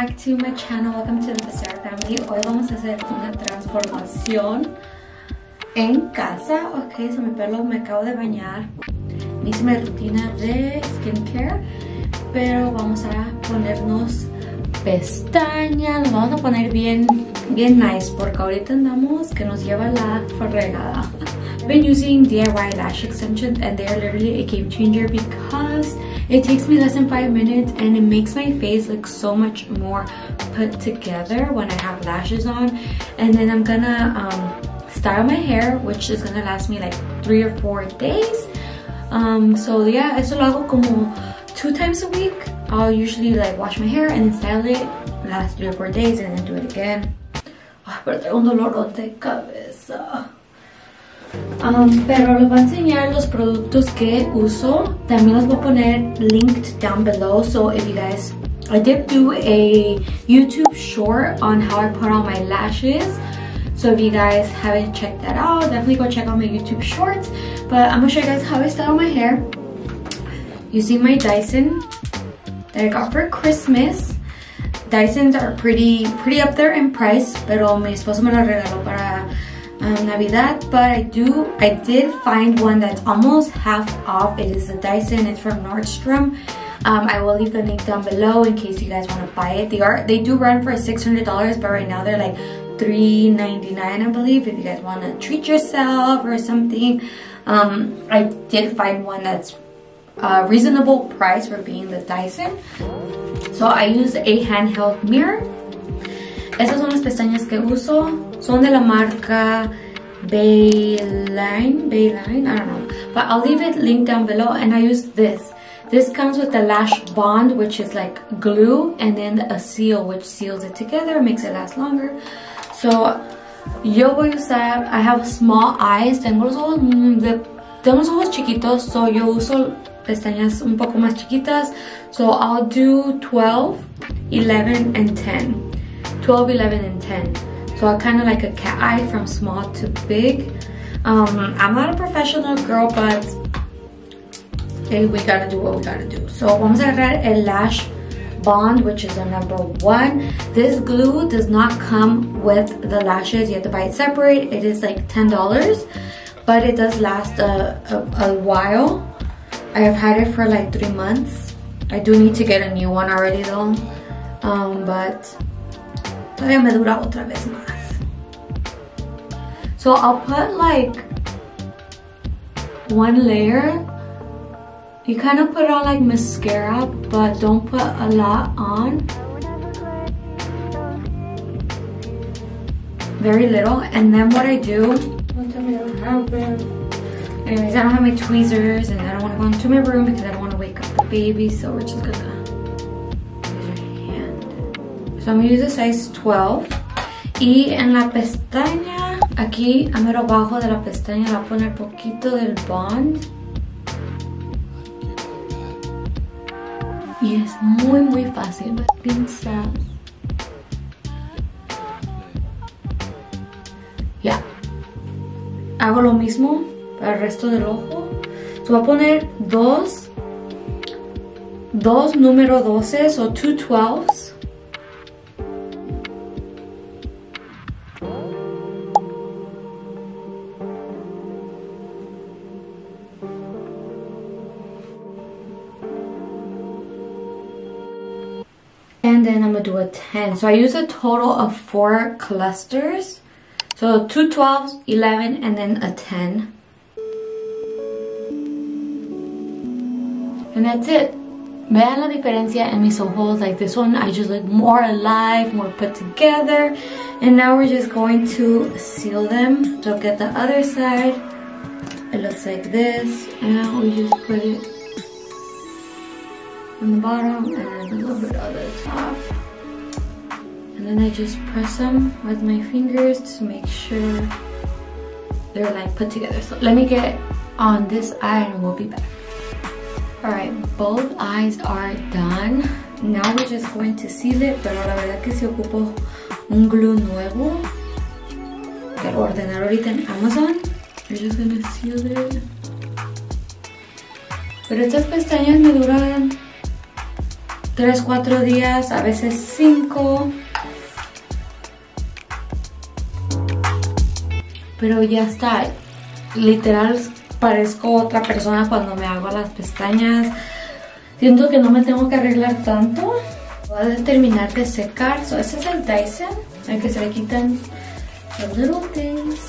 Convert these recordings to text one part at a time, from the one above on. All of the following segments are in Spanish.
back to my channel. Welcome to the Becerra family. Hoy vamos a hacer una transformación en casa. Ok, so mi pelo me acabo de bañar. Hice mi rutina de skincare. Pero vamos a ponernos pestañas. Nos vamos a poner bien, bien nice. Porque ahorita andamos que nos lleva la fregada. been using DIY lash extensions and they are literally a game changer because it takes me less than five minutes and it makes my face look so much more put together when I have lashes on. And then I'm gonna um, style my hair, which is gonna last me like three or four days. Um, so yeah, eso lo hago como two times a week. I'll usually like wash my hair and then style it last three or four days and then do it again. Oh, pero tengo un dolor de cabeza. Um, pero les voy a enseñar los productos que uso. También los voy a poner linked down below. So if you guys, I did do a YouTube short on how I put on my lashes. So if you guys haven't checked that out, definitely go check out my YouTube shorts. But I'm gonna show you guys how I style my hair. Using my Dyson that I got for Christmas. Dysons are pretty pretty up there in price, pero mi esposo me lo regaló para Navidad, but I do, I did find one that's almost half off. It is a Dyson, it's from Nordstrom. Um, I will leave the link down below in case you guys want to buy it. They are, they do run for $600, but right now they're like $3.99, I believe, if you guys want to treat yourself or something. Um, I did find one that's a reasonable price for being the Dyson. So I use a handheld mirror Estas son las pestañas que uso. Son de la marca Bayline. Bayline? I don't know. But I'll leave it linked down below. And I use this. This comes with the lash bond, which is like glue. And then a seal, which seals it together. Makes it last longer. So, yo voy a usar... I have small eyes. Tengo los ojos... Mm, de, tengo los ojos chiquitos. So, yo uso pestañas un poco más chiquitas. So, I'll do 12, 11, and 10. 12, 11, and 10. So I kind of like a cat eye from small to big. Um, I'm not a professional girl, but hey, we gotta do what we gotta do. So vamos a agarrar el lash bond, which is a number one. This glue does not come with the lashes. You have to buy it separate. It is like $10, but it does last a, a, a while. I have had it for like three months. I do need to get a new one already though. Um, but Todavía me dura otra vez más. So I'll put like one layer. You kind of put on like mascara, but don't put a lot on. Very little. And then what I do, Anyways, I don't have my tweezers and I don't want to go into my room because I don't want to wake up the baby. So we're just gonna So I'm gonna use a size 12. Y en la pestaña, aquí a mero abajo de la pestaña, voy a poner poquito del bond. Y es muy muy fácil, pinza. Ya. Hago lo mismo para el resto del ojo. So voy a poner dos, dos número 12 o 2 12s then I'm gonna do a 10 so I use a total of four clusters so two 12s 11 and then a 10 and that's it Vean la diferencia en mis ojos. Like this one, I just look more alive, more put together. And now we're just going to seal them. So get the other side. It looks like this. And we just put it on the bottom and then a little bit on the top. And then I just press them with my fingers to make sure they're like put together. So let me get on this eye and we'll be back. Alright, both eyes are done. Now we're just going to seal it, pero la verdad que si ocupo un glue nuevo que lo ordenar ahorita en Amazon. We're just gonna seal it. Pero estas pestañas me duran 3, 4 días, a veces 5. Pero ya está. Literal parezco otra persona cuando me hago las pestañas. Siento que no me tengo que arreglar tanto. Voy a terminar de secar. So, este es el Dyson, el que se le quitan los little things.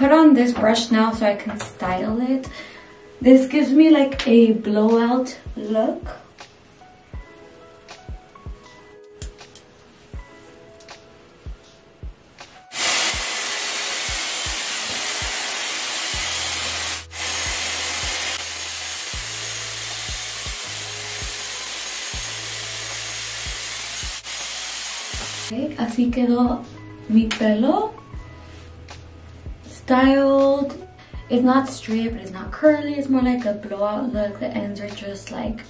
Put on this brush now so I can style it. This gives me like a blowout look. así quedó mi pelo. Styled. It's not straight, but it's not curly. It's more like a blowout look. The ends are just like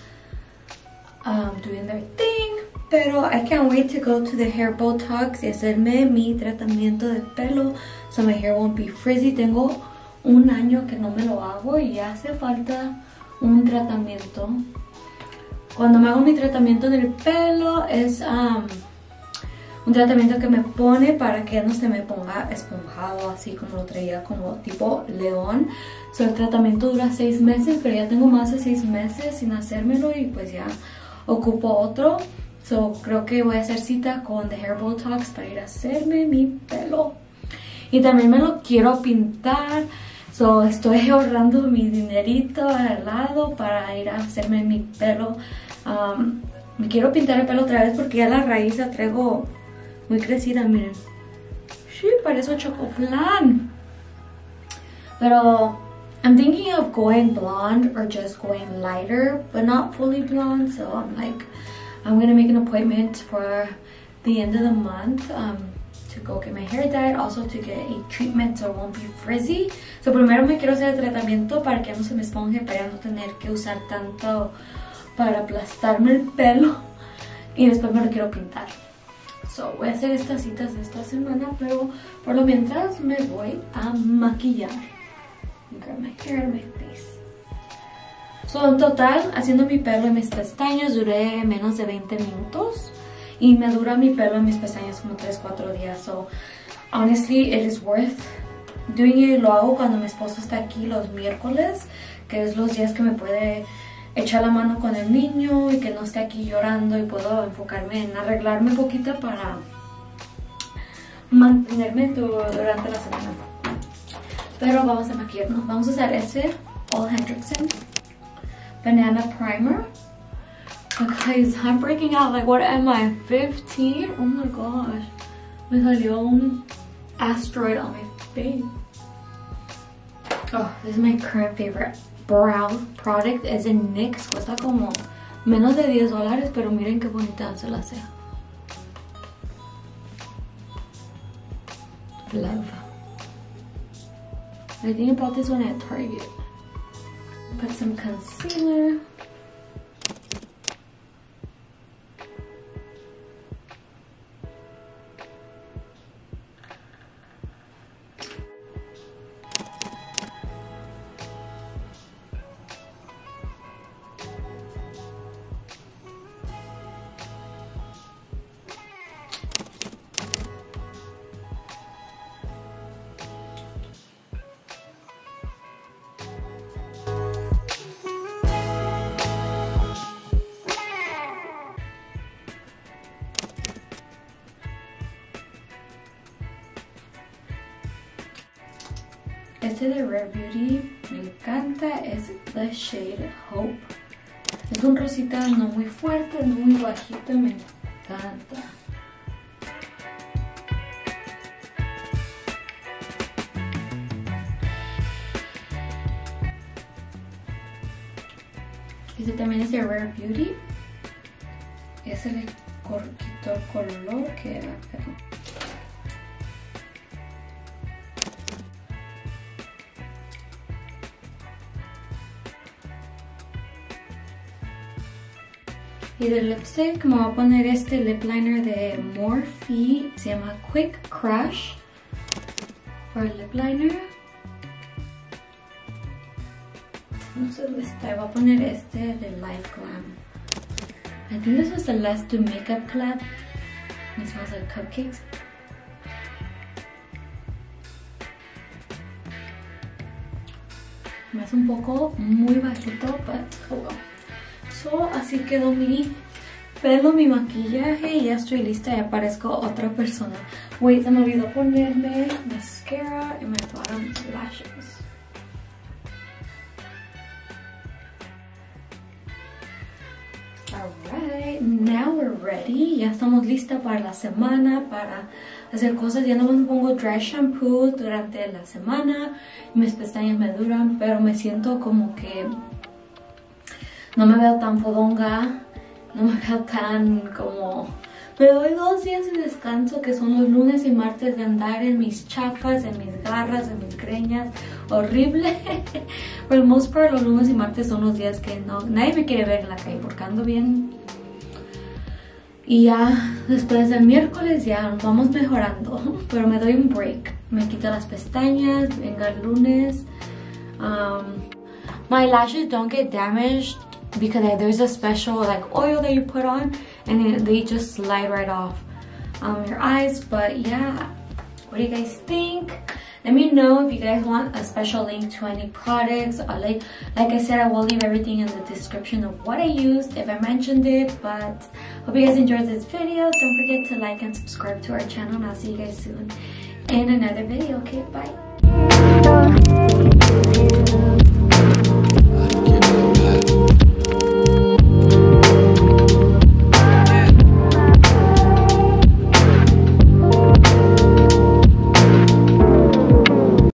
um, doing their thing. Pero I can't wait to go to the hair botox y hacerme mi tratamiento de pelo. So my hair won't be frizzy. Tengo un año que no me lo hago y hace falta un tratamiento. Cuando me hago mi tratamiento del pelo es... Um, un tratamiento que me pone para que no se me ponga esponjado así como lo traía como tipo león. So, el tratamiento dura seis meses pero ya tengo más de seis meses sin hacérmelo y pues ya ocupo otro. So creo que voy a hacer cita con The Hair Botox para ir a hacerme mi pelo. Y también me lo quiero pintar. So estoy ahorrando mi dinerito al lado para ir a hacerme mi pelo. Um, me quiero pintar el pelo otra vez porque ya la raíz la traigo muy crecida, miren. Sí, parece chocoflan. Pero I'm thinking of going blonde or just going lighter, but not fully blonde. So I'm like, I'm gonna make an appointment for the end of the month um, to go get my hair dyed, also to get a treatment so it won't be frizzy. So primero me quiero hacer el tratamiento para que no se me esponje, para no tener que usar tanto para aplastarme el pelo. Y después me lo quiero pintar. So, voy a hacer estas citas de esta semana, pero por lo mientras me voy a maquillar. Grab my hair my face. So, en total, haciendo mi pelo y mis pestañas duré menos de 20 minutos. Y me dura mi pelo y mis pestañas como 3-4 días. So, honestly, it is worth doing it. Lo hago cuando mi esposo está aquí los miércoles, que es los días que me puede echar la mano con el niño y que no esté aquí llorando y puedo enfocarme en arreglarme un poquito para mantenerme durante la semana. Pero vamos a maquillarnos. Vamos a usar este All Hendrickson Banana Primer. Guys, I'm breaking out. Like, what am I? 15? Oh my gosh. Me salió un asteroid on my face. Oh, this is my current favorite brow product es de NYX, cuesta como menos de 10 dólares, pero miren qué bonita se la hace. Love. I think I bought this one at Target. Put some concealer. Este de Rare Beauty me encanta, es The Shade Hope. Es un rosita no muy fuerte, no muy bajito, me encanta. Este también es de Rare Beauty. Es el corquito color que Y de lipstick me voy a poner este lip liner de Morphe. Se llama Quick Crush. for lip liner. No sé dónde está. Voy a poner este de Life Glam. I think this was the Let's Do Makeup collab. It smells like cupcakes. Me hace un poco muy bajito, but oh well. Así quedó mi pelo, mi maquillaje y ya estoy lista. Ya parezco otra persona. Wait, se me olvidó ponerme mascara y my bottom lashes. Alright, now we're ready. Ya estamos listas para la semana, para hacer cosas. Ya no me pongo dry shampoo durante la semana. Mis pestañas me duran, pero me siento como que no me veo tan fodonga. No me veo tan como... Pero doy dos días de descanso que son los lunes y martes de andar en mis chafas, en mis garras, en mis greñas. Horrible. Pero most part los lunes y martes son los días que no, nadie me quiere ver en la calle porque ando bien. Y ya después del miércoles ya vamos mejorando. Pero me doy un break. Me quito las pestañas, venga el lunes. Um, my lashes don't get damaged because there's a special like oil that you put on and they just slide right off um, your eyes. But yeah what do you guys think? Let me know if you guys want a special link to any products. Or like like i said i will leave everything in the description of what i used if i mentioned it. But hope you guys enjoyed this video. Don't forget to like and subscribe to our channel and i'll see you guys soon in another video. Okay bye